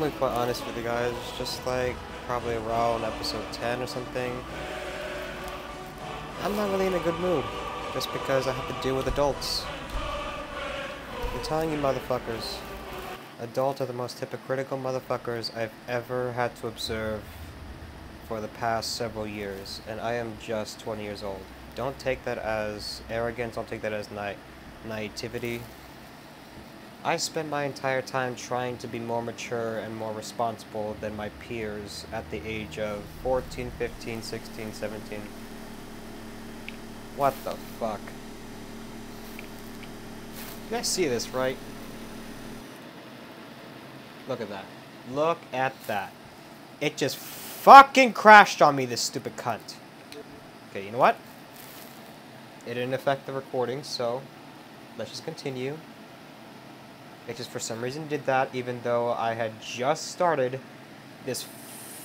I'm gonna be quite honest with you guys, just like probably around episode 10 or something, I'm not really in a good mood, just because I have to deal with adults. I'm telling you motherfuckers, adults are the most hypocritical motherfuckers I've ever had to observe for the past several years, and I am just 20 years old. Don't take that as arrogance, don't take that as na naivety. I spent my entire time trying to be more mature and more responsible than my peers at the age of 14, 15, 16, 17. What the fuck? You guys see this, right? Look at that. Look at that. It just fucking crashed on me, this stupid cunt. Okay, you know what? It didn't affect the recording, so let's just continue. It just for some reason did that, even though I had just started this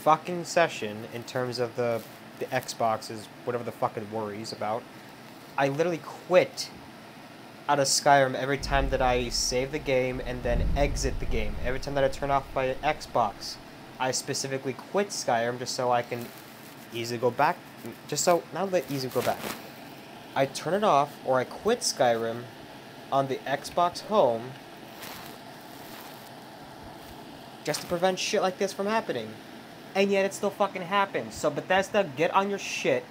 fucking session in terms of the, the Xboxes, whatever the fuck it worries about. I literally quit out of Skyrim every time that I save the game and then exit the game. Every time that I turn off my Xbox, I specifically quit Skyrim just so I can easily go back. Just so, not let easy go back. I turn it off or I quit Skyrim on the Xbox Home just to prevent shit like this from happening. And yet it still fucking happens. So Bethesda, get on your shit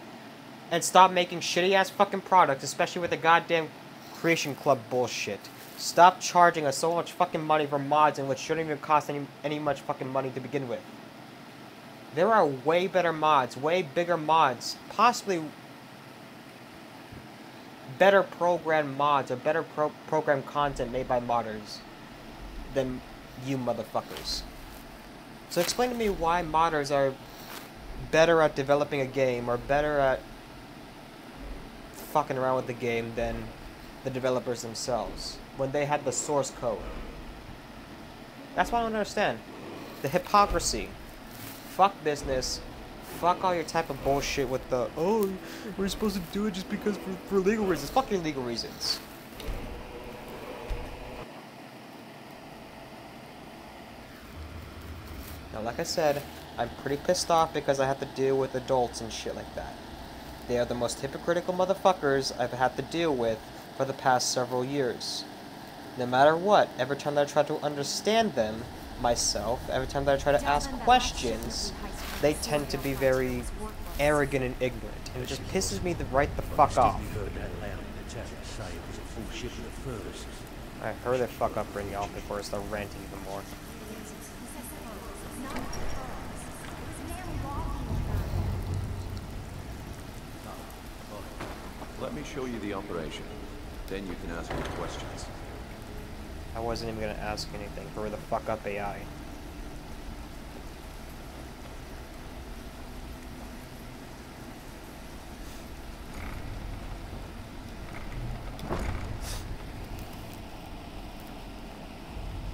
and stop making shitty ass fucking products, especially with the goddamn Creation Club bullshit. Stop charging us so much fucking money for mods in which shouldn't even cost any any much fucking money to begin with. There are way better mods, way bigger mods, possibly better program mods or better pro program content made by modders than you motherfuckers. So explain to me why modders are better at developing a game or better at fucking around with the game than the developers themselves when they had the source code. That's what I don't understand. The hypocrisy. Fuck business. Fuck all your type of bullshit with the, oh, we're supposed to do it just because for, for legal reasons. Fuck your legal reasons. Now, like I said, I'm pretty pissed off because I have to deal with adults and shit like that. They are the most hypocritical motherfuckers I've had to deal with for the past several years. No matter what, every time that I try to understand them, myself, every time that I try to ask questions, they tend to be very arrogant and ignorant, and it just pisses me the right the fuck off. I heard that fuck up bring you off before I start ranting even more. Let me show you the operation. Then you can ask me questions. I wasn't even gonna ask anything. Hurry the fuck up, AI.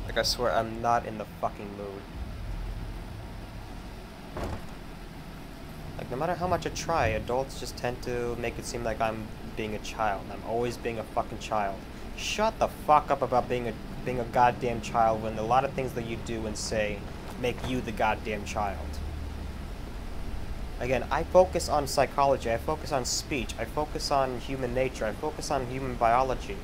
Like, I swear, I'm not in the fucking mood. Like, no matter how much I try, adults just tend to make it seem like I'm being a child. I'm always being a fucking child. Shut the fuck up about being a being a goddamn child when a lot of things that you do and say make you the goddamn child. Again, I focus on psychology, I focus on speech, I focus on human nature, I focus on human biology.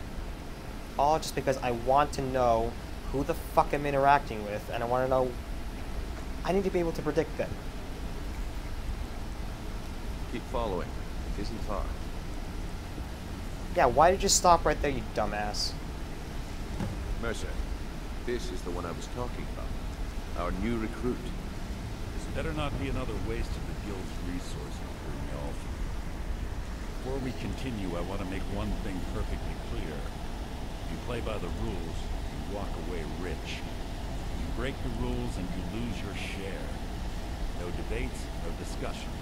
All just because I want to know who the fuck I'm interacting with, and I want to know... I need to be able to predict them. Keep following. It isn't far. Yeah, why did you stop right there, you dumbass? Mercer, this is the one I was talking about. Our new recruit. This better not be another waste of the guild's resources during y'all. Before we continue, I want to make one thing perfectly clear. If you play by the rules, you walk away rich. You break the rules and you lose your share. No debates, no discussions.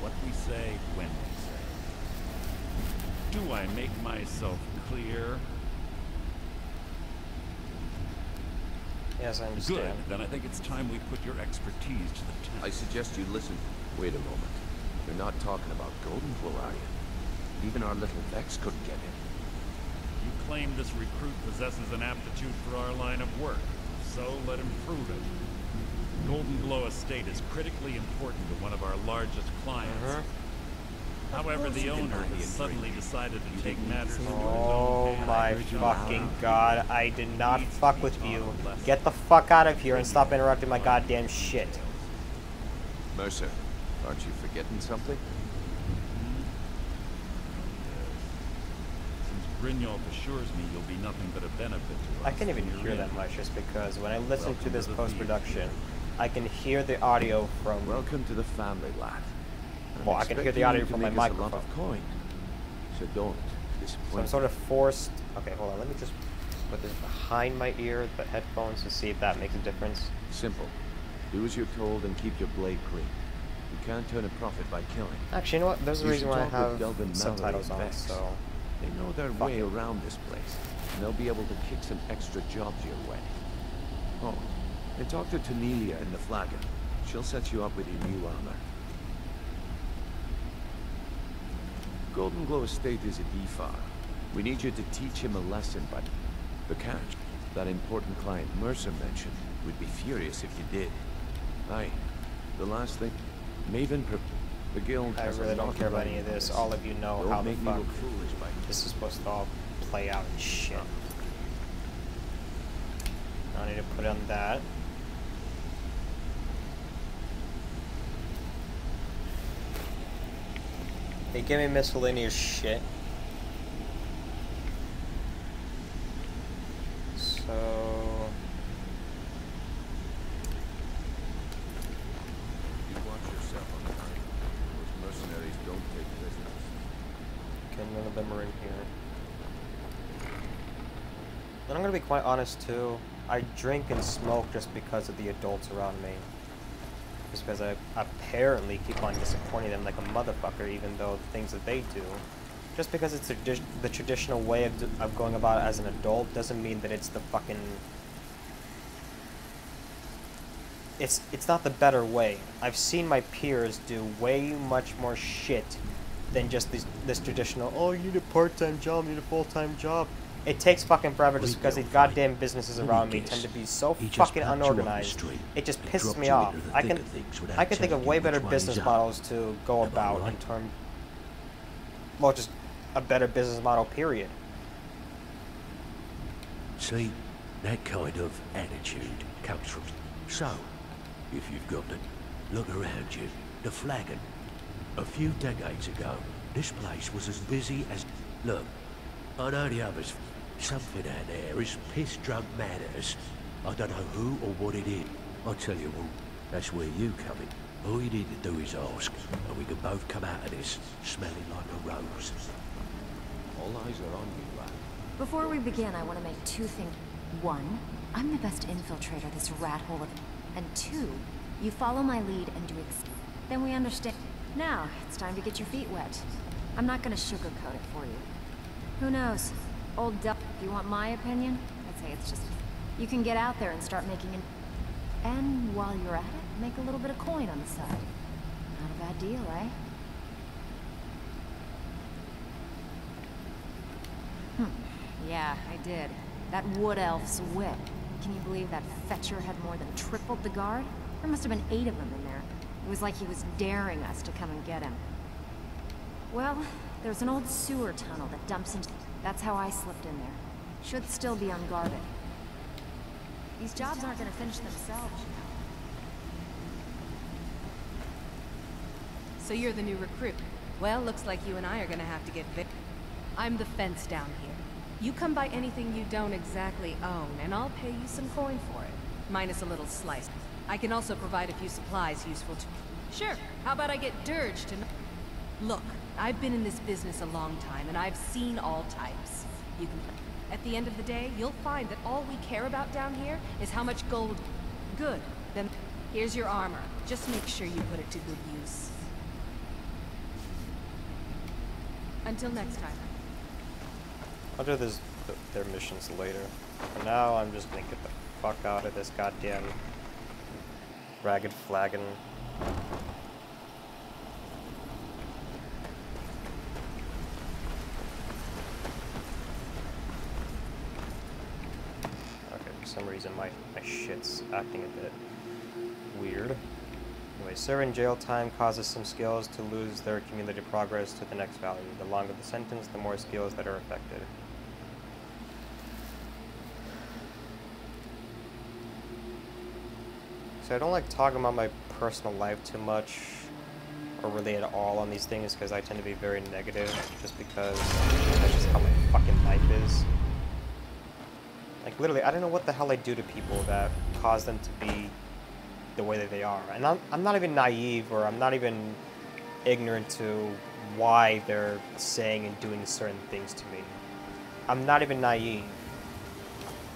What we say, when we say. Do I make myself clear? Yes, I understand. Good. Then I think it's time we put your expertise to the test. I suggest you listen. Wait a moment. You're not talking about Goldenglow, are you? Even our little Vex couldn't get in. You claim this recruit possesses an aptitude for our line of work. so let him prove it. Goldenglow Estate is critically important to one of our largest clients. Mhm. However, the owner has suddenly decided to take matters into his Oh own hands. Oh my fucking loud. god, I did not fuck with you. Get the fuck out of here and stop interrupting my goddamn shit. Mercer, aren't you forgetting something? Since Brynjolf assures me you'll be nothing but a benefit to us. I can't even hear that much just because when I listen Welcome to to this post production, I can hear the audio from. Welcome to the family, lad. I'm Well, I can hear the audio from my us a lot of microphone. coin. So don't So I'm sort of forced. Okay, hold on. Let me just put this behind my ear, the headphones, to see if that makes a difference. Simple. Do as you're told and keep your blade clean. You can't turn a profit by killing. Actually, you know what? There's a reason why I have subtitles on, so. They know their way it. around this place, and they'll be able to kick some extra jobs your way. Oh, and talk to Tonilia in the Flagon. She'll set you up with your new armor. Goldenglow Estate is a DFAR. We need you to teach him a lesson, but the catch, that important client Mercer mentioned, would be furious if you did. Aye, the last thing, Maven, pre- the guild I really don't care about any of this. All of you know how the fuck foolish this is supposed to all play out and shit. Uh-huh. I need to put on that. They give me miscellaneous shit. So You watch yourself on the night. Those mercenaries don't take prisoners. Okay, none of them are in here. And I'm gonna be quite honest too. I drink and smoke just because of the adults around me. Because I apparently keep on disappointing them like a motherfucker, even though the things that they do. Just because it's tradi- the traditional way of, of going about it as an adult doesn't mean that it's the fucking. It's it's not the better way. I've seen my peers do way much more shit than just this this traditional. Oh, you need a part-time job, you need a full-time job. It takes fucking forever just because these goddamn businesses around me tend to be so fucking packed you on the unorganized. It just pisses me off. I can of things without I can think of way better business models to go about in terms term. Well, just a better business model. Period. See, that kind of attitude comes from. So, if you've got to look around you, the flagon. A few decades ago, this place was as busy as. Look, I know the others. Something out there is piss drunk madness. I don't know who or what it is. I tell you what, that's where you come in. All you need to do is ask, and we can both come out of this smelling like a rose. All eyes are on you, lad. Before we begin, I want to make two things. One, I'm the best infiltrator this rat hole of... And two, you follow my lead and do ex... Then we understand. Now, it's time to get your feet wet. I'm not going to sugarcoat it for you. Who knows? Old Del... You want my opinion? I'd say it's just... You can get out there and start making an... And while you're at it, make a little bit of coin on the side. Not a bad deal, eh? Yeah, I did. That wood elf's whip. Can you believe that fetcher had more than tripled the guard? There must have been eight of them in there. It was like he was daring us to come and get him. Well, there's an old sewer tunnel that dumps into... That's how I slipped in there. Should still be unguarded. These jobs aren't gonna finish themselves, you know. So you're the new recruit. Well, looks like you and I are gonna have to get Vic. I'm the fence down here. You come by anything you don't exactly own, and I'll pay you some coin for it. Minus a little slice. I can also provide a few supplies useful to... Sure, how about I get Dirge to... Look, I've been in this business a long time, and I've seen all types. You can... At the end of the day, you'll find that all we care about down here is how much gold... Good. Then here's your armor. Just make sure you put it to good use. Until next time. I'll do this, their missions later. For now, I'm just gonna get the fuck out of this goddamn ragged flagon. Okay, some reason my, my shit's acting a bit weird. Anyway, serving jail time causes some skills to lose their accumulated progress to the next value. The longer the sentence, the more skills that are affected. So I don't like talking about my personal life too much, or really at all on these things, because I tend to be very negative, just because that's just how my fucking life is. Like, literally, I don't know what the hell I do to people that cause them to be the way that they are. And I'm, I'm not even naive, or I'm not even ignorant to why they're saying and doing certain things to me. I'm not even naive.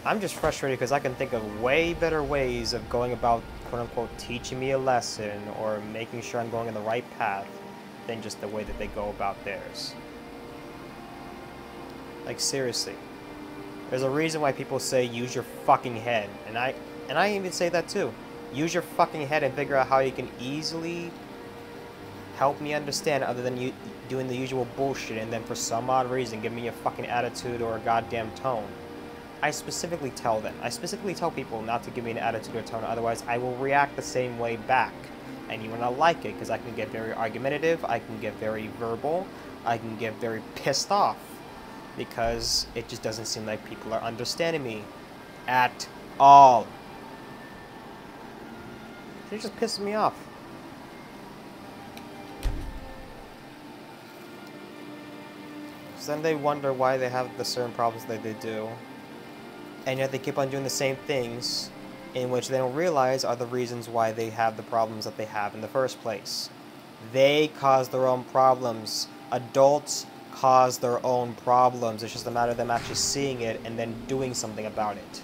I'm just frustrated because I can think of way better ways of going about quote unquote teaching me a lesson or making sure I'm going in the right path than just the way that they go about theirs. Like seriously. There's a reason why people say use your fucking head. And I and I even say that too. Use your fucking head and figure out how you can easily help me understand other than you doing the usual bullshit and then for some odd reason give me a fucking attitude or a goddamn tone. I specifically tell them. I specifically tell people not to give me an attitude or tone, otherwise I will react the same way back. And you will not like it, because I can get very argumentative, I can get very verbal, I can get very pissed off. Because it just doesn't seem like people are understanding me. At all. It just pisses me off. So then they wonder why they have the certain problems that they do and yet they keep on doing the same things in which they don't realize are the reasons why they have the problems that they have in the first place. They cause their own problems. Adults cause their own problems. It's just a matter of them actually seeing it and then doing something about it.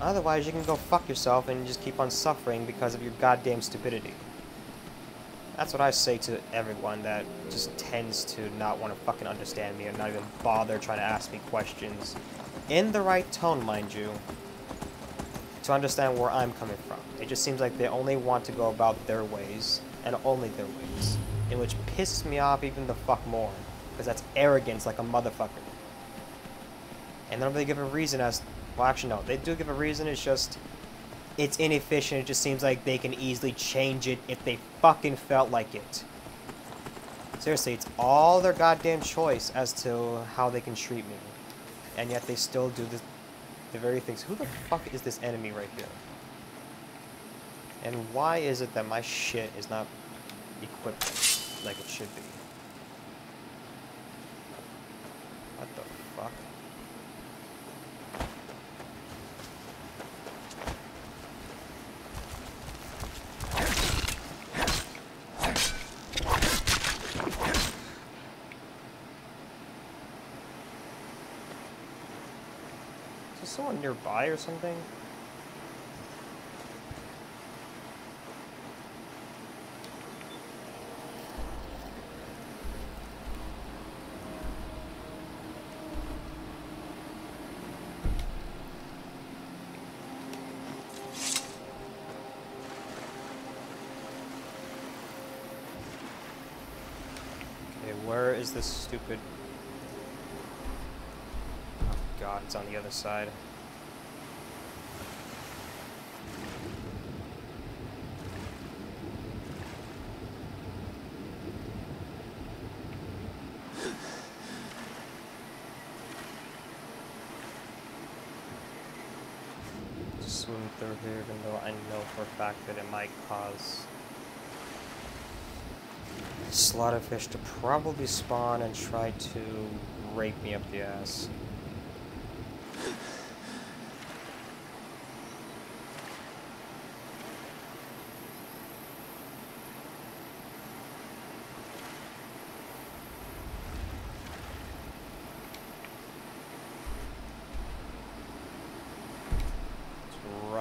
Otherwise, you can go fuck yourself and just keep on suffering because of your goddamn stupidity. That's what I say to everyone that just tends to not want to fucking understand me or not even bother trying to ask me questions in the right tone, mind you, to understand where I'm coming from. It just seems like they only want to go about their ways, and only their ways, in which pisses me off even the fuck more, because that's arrogance like a motherfucker. And they don't really give a reason as, well actually no, they do give a reason, it's just, it's inefficient, it just seems like they can easily change it if they fucking felt like it. Seriously, it's all their goddamn choice as to how they can treat me and yet they still do the, the very things. Who the fuck is this enemy right here? And why is it that my shit is not equipped like it should be? What the fuck? Is someone nearby or something? Okay, where stupid oh, god, it's on the other side. Just swim through here even though I know for a fact that it might cause slaughterfish to probably spawn and try to rape me up the ass.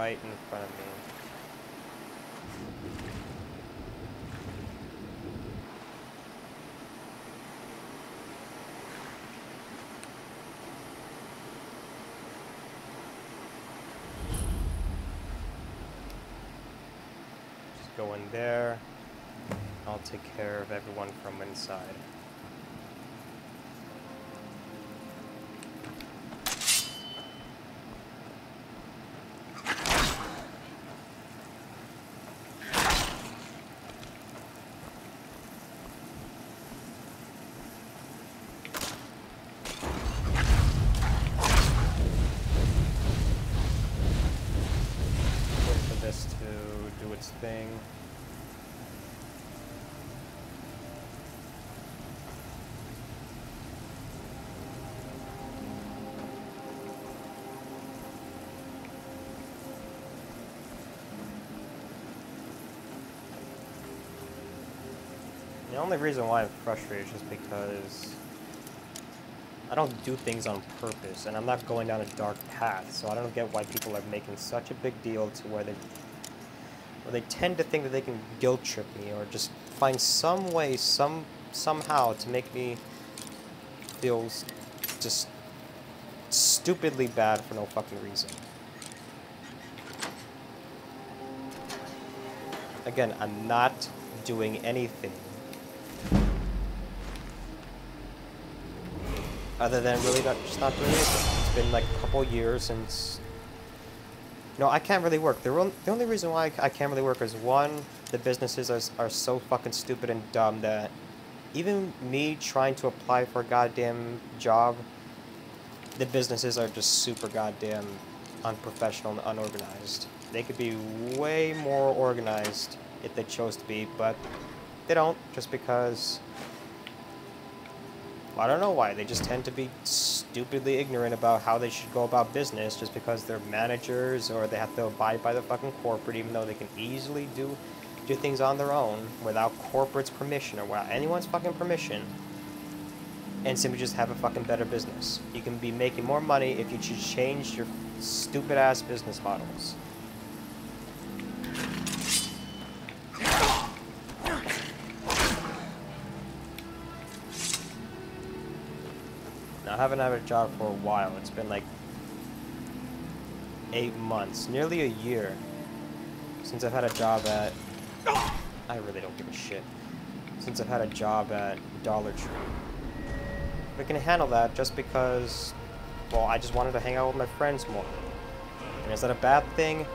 right in front of me. Just go in there. I'll take care of everyone from inside. The only reason why I'm frustrated is just because I don't do things on purpose, and I'm not going down a dark path, so I don't get why people are making such a big deal to where they where they tend to think that they can guilt trip me or just find some way, some somehow to make me feel just stupidly bad for no fucking reason. Again, I'm not doing anything other than really not just not doing it. It's been like a couple years since. No, I can't really work. The, real, the only reason why I, can't really work is one, the businesses are, are so fucking stupid and dumb that even me trying to apply for a goddamn job, the businesses are just super goddamn unprofessional and unorganized. They could be way more organized if they chose to be, but they don't just because I don't know why. They just tend to be stupidly ignorant about how they should go about business just because they're managers or they have to abide by the fucking corporate even though they can easily do do things on their own without corporate's permission or without anyone's fucking permission and simply just have a fucking better business. You can be making more money if you change your stupid ass business models. Haven't had a job for a while. It's been like eight months, nearly a year, since I've had a job at. I really don't give a shit. Since I've had a job at Dollar Tree. We can handle that just because, well, I just wanted to hang out with my friends more. And is that a bad thing?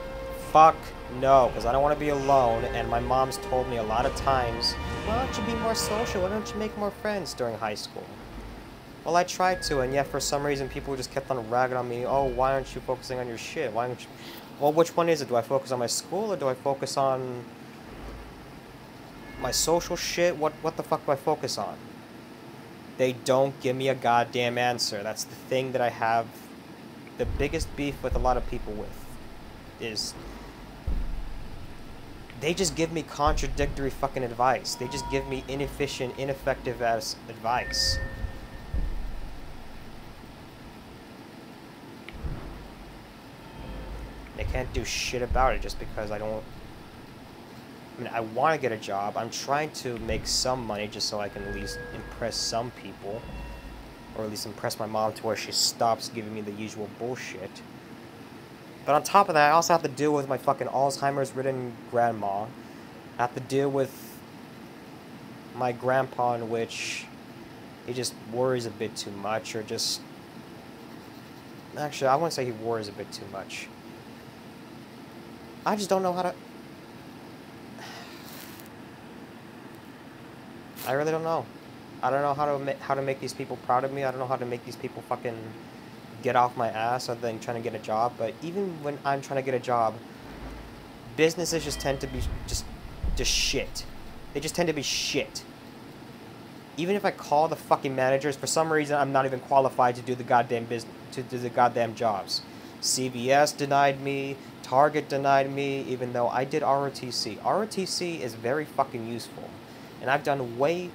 Fuck no, because I don't want to be alone, and my mom's told me a lot of times, why don't you be more social? Why don't you make more friends during high school? Well, I tried to, and yet for some reason people just kept on ragging on me. Oh, why aren't you focusing on your shit? Why aren't you? Well, which one is it? Do I focus on my school or do I focus on my social shit? What what the fuck do I focus on? They don't give me a goddamn answer. That's the thing that I have the biggest beef with a lot of people with is they just give me contradictory fucking advice. They just give me inefficient, ineffective ass advice. They can't do shit about it just because I don't. I mean, I want to get a job. I'm trying to make some money just so I can at least impress some people. Or at least impress my mom to where she stops giving me the usual bullshit. But on top of that, I also have to deal with my fucking Alzheimer's ridden grandma. I have to deal with my grandpa, in which he just worries a bit too much, or just. Actually, I wouldn't say he worries a bit too much. I just don't know how to. I really don't know. I don't know how to how to make these people proud of me. I don't know how to make these people fucking get off my ass other than trying to get a job. But even when I'm trying to get a job, businesses just tend to be just just shit. They just tend to be shit. Even if I call the fucking managers, for some reason I'm not even qualified to do the goddamn business to do the goddamn jobs. CVS denied me. Target denied me, even though I did ROTC. ROTC is very fucking useful, and I've done way,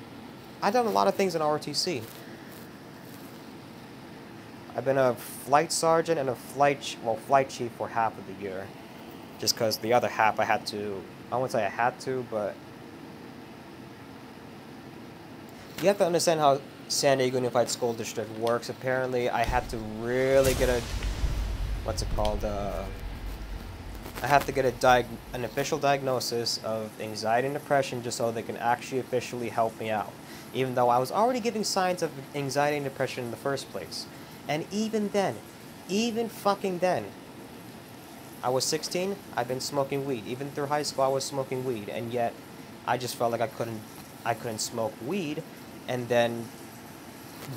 I've done a lot of things in ROTC. I've been a flight sergeant and a flight, well, flight chief for half of the year, just because the other half I had to. I won't say I had to, but you have to understand how San Diego Unified School District works. Apparently, I had to really get a, what's it called? Uh, I have to get a diag- an official diagnosis of anxiety and depression just so they can actually officially help me out. Even though I was already giving signs of anxiety and depression in the first place. And even then, even fucking then, I was 16, I've been smoking weed. Even through high school I was smoking weed and yet I just felt like I couldn't I couldn't smoke weed and then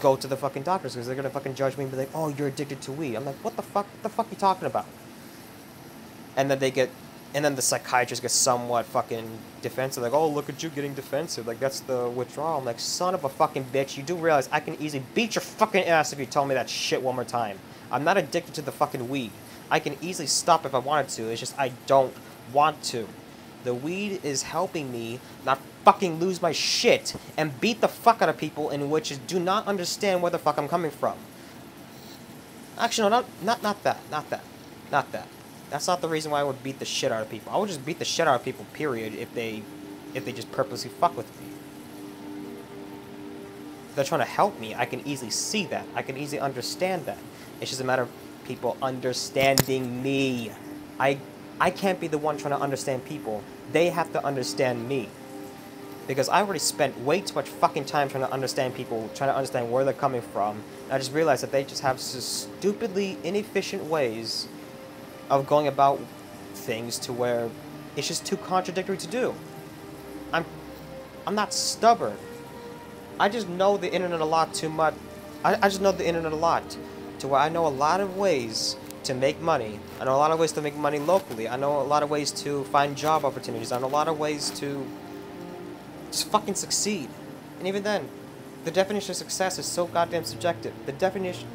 go to the fucking doctors because they're gonna fucking judge me and be like, "Oh, you're addicted to weed." I'm like, "What the fuck? What the fuck are you talking about?" And then they get, and then the psychiatrist gets somewhat fucking defensive, like, "Oh, look at you getting defensive. Like that's the withdrawal." I'm like, "Son of a fucking bitch! You do realize I can easily beat your fucking ass if you tell me that shit one more time. I'm not addicted to the fucking weed. I can easily stop if I wanted to. It's just I don't want to." The weed is helping me not fucking lose my shit and beat the fuck out of people in which do not understand where the fuck I'm coming from. Actually, no, not, not, not that. Not that. Not that. That's not the reason why I would beat the shit out of people. I would just beat the shit out of people, period, if they, if they just purposely fuck with me. If they're trying to help me, I can easily see that. I can easily understand that. It's just a matter of people understanding me. I, I can't be the one trying to understand people. They have to understand me. Because I already spent way too much fucking time trying to understand people, trying to understand where they're coming from. And I just realized that they just have stupidly inefficient ways of going about things to where it's just too contradictory to do. I'm I'm not stubborn. I just know the internet a lot too much. I, I just know the internet a lot to where I know a lot of ways to make money. I know a lot of ways to make money locally. I know a lot of ways to find job opportunities. I know a lot of ways to just fucking succeed. And even then, the definition of success is so goddamn subjective. The definition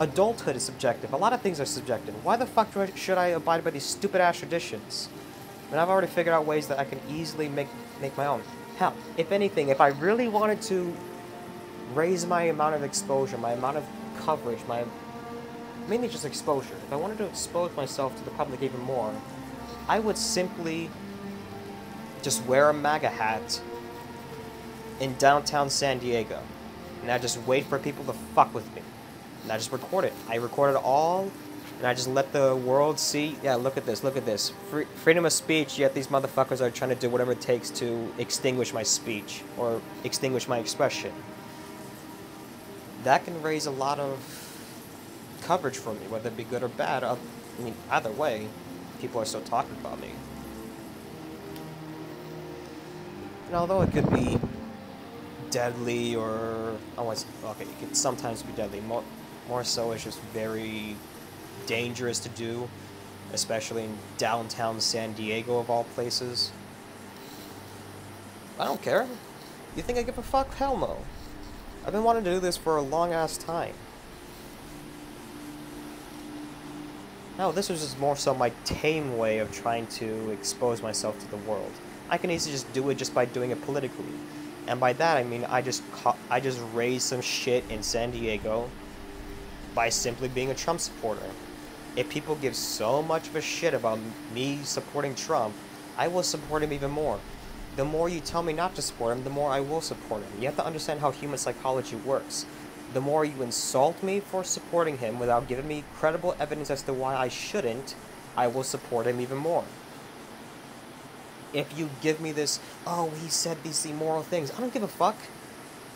adulthood is subjective. A lot of things are subjective. Why the fuck should I abide by these stupid ass traditions? When I've already figured out ways that I can easily make make my own. Hell, if anything, if I really wanted to raise my amount of exposure, my amount of coverage, my mainly just exposure. If I wanted to expose myself to the public even more, I would simply just wear a MAGA hat in downtown San Diego. And I just wait for people to fuck with me. And I just record it. I record it all, and I just let the world see. Yeah, look at this, look at this. Free, freedom of speech, yet these motherfuckers are trying to do whatever it takes to extinguish my speech or extinguish my expression. That can raise a lot of coverage for me, whether it be good or bad. I mean, either way, people are still talking about me. And although it could be deadly or oh, to, okay, it could sometimes be deadly. More, so, it's just very dangerous to do, especially in downtown San Diego of all places. I don't care. You think I give a fuck? Hell no. I've been wanting to do this for a long ass time. No, this was just more so my tame way of trying to expose myself to the world. I can easily just do it just by doing it politically. And by that I mean I just I just raised some shit in San Diego by simply being a Trump supporter. If people give so much of a shit about me supporting Trump, I will support him even more. The more you tell me not to support him, the more I will support him. You have to understand how human psychology works. The more you insult me for supporting him without giving me credible evidence as to why I shouldn't, I will support him even more if you give me this, oh, he said these immoral things, I don't give a fuck.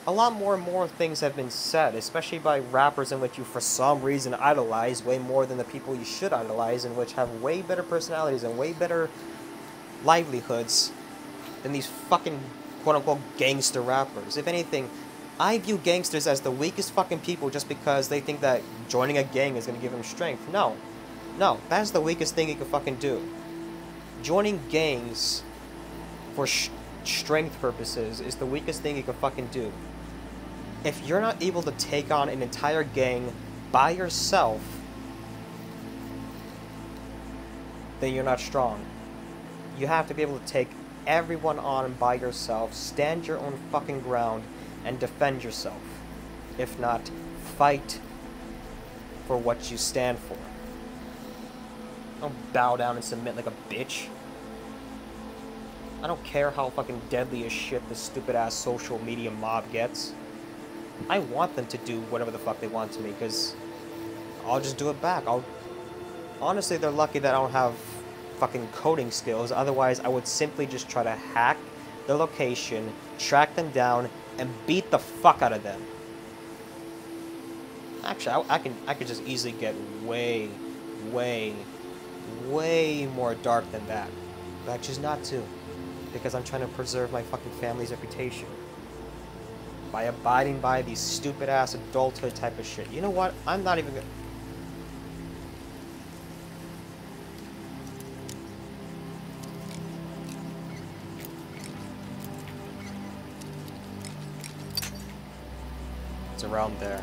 A lot more and more things have been said, especially by rappers in which you, for some reason, idolize way more than the people you should idolize, and which have way better personalities and way better livelihoods than these fucking quote unquote gangster rappers. If anything, I view gangsters as the weakest fucking people just because they think that joining a gang is gonna give them strength. No. No, that's the weakest thing you can fucking do joining gangs for strength purposes is the weakest thing you can fucking do. If you're not able to take on an entire gang by yourself, then you're not strong. You have to be able to take everyone on by yourself, stand your own fucking ground, and defend yourself. If not, fight for what you stand for. Don't bow down and submit like a bitch. I don't care how fucking deadly as shit this stupid ass social media mob gets. I want them to do whatever the fuck they want to me, because I'll just do it back. I'll honestly they're lucky that I don't have fucking coding skills. Otherwise I would simply just try to hack their location, track them down, and beat the fuck out of them. Actually, I, I can I could just easily get way, way, way more dark than that. But I choose not to. Because I'm trying to preserve my fucking family's reputation. By abiding by these stupid ass adulthood type of shit. You know what? I'm not even gonna... It's around there.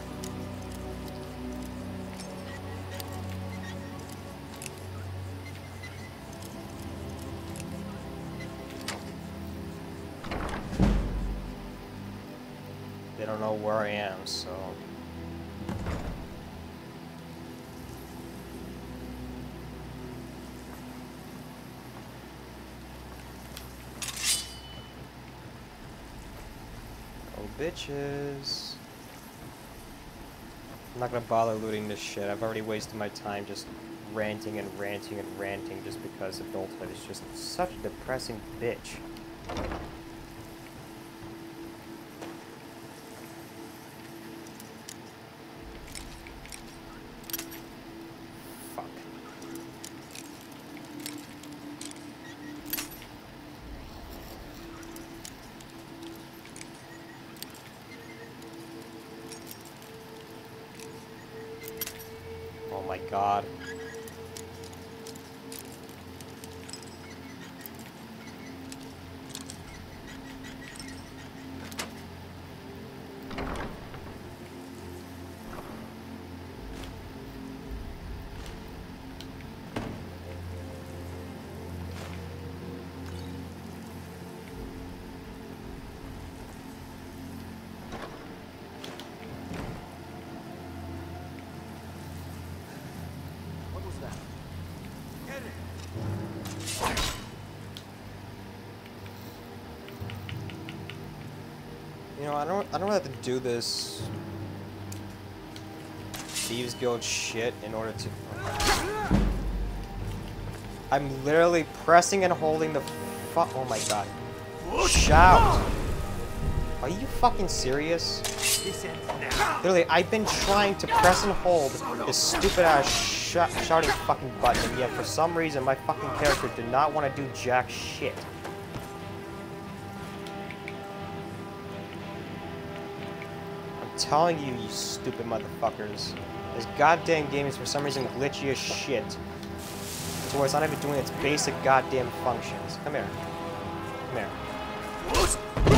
Know where I am, so... Oh, bitches. I'm not gonna bother looting this shit. I've already wasted my time just ranting and ranting and ranting just because adulthood is just such a depressing bitch. Oh I don't I don't have to do this Thieves Guild shit in order to I'm literally pressing and holding the fuck oh my god. Shout! Are you fucking serious? Literally, I've been trying to press and hold this stupid ass sh shouting fucking button, yet for some reason my fucking character did not want to do jack shit. Telling you, you stupid motherfuckers. This goddamn game is for some reason glitchy as shit. To where it's not even doing its basic goddamn functions. Come here. Come here.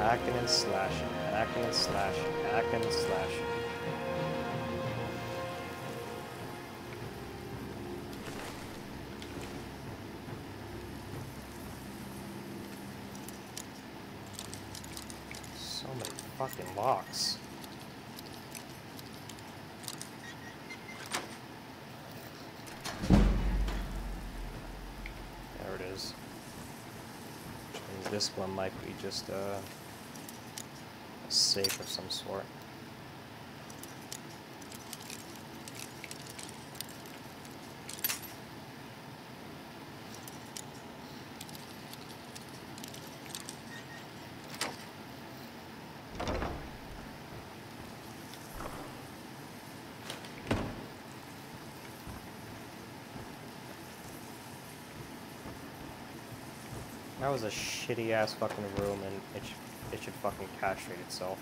Hacking and slashing, hacking and slashing, hacking and slashing. So many fucking locks. There it is. This one might be just uh, safe of some sort. That was a shitty ass fucking room and it, it should fucking castrate itself.